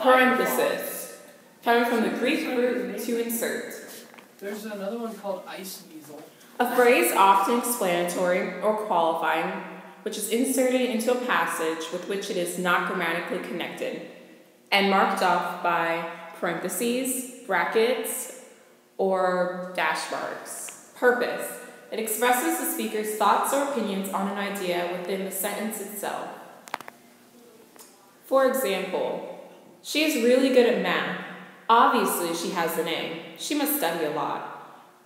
Parenthesis. Coming from the Greek root to insert. There's another one called ice weasel. A phrase often explanatory or qualifying, which is inserted into a passage with which it is not grammatically connected, and marked off by parentheses, brackets, or dash marks. Purpose. It expresses the speaker's thoughts or opinions on an idea within the sentence itself. For example, she is really good at math. Obviously, she has an A. She must study a lot.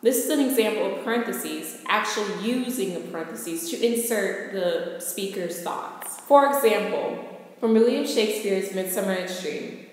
This is an example of parentheses, actually using the parentheses to insert the speaker's thoughts. For example, from William Shakespeare's Midsummer Night's Dream.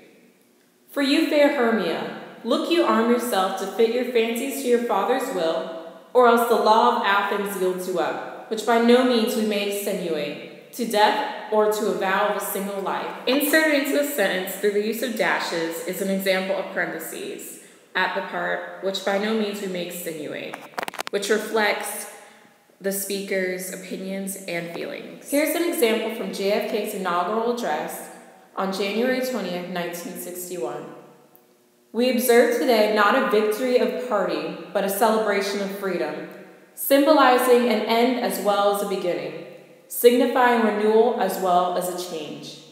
For you, fair Hermia, look you arm yourself to fit your fancies to your father's will, or else the law of Athens yields you up, which by no means we may extenuate, to death or to a vow of a single life. Inserted into a sentence through the use of dashes is an example of parentheses at the part which by no means we may extenuate, which reflects the speaker's opinions and feelings. Here's an example from JFK's inaugural address on January 20th, 1961. We observe today not a victory of party, but a celebration of freedom, symbolizing an end as well as a beginning signifying renewal as well as a change.